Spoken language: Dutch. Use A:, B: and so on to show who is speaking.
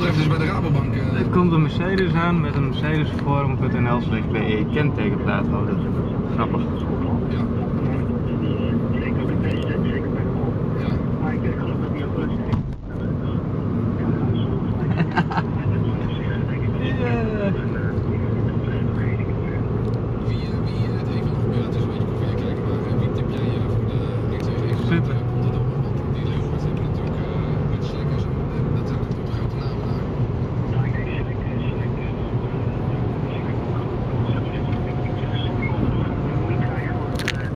A: betreft komt bij de Rabobank. Eh, uh... Een
B: Mercedes aan met een Mercedes Forum.nl slash BE kentekenplaathouder. Grappig.
A: Ja.
B: Wie, eh,
A: wie het even nog, ja, het is een beetje kijken, maar eh, wie tip jij voor de 127?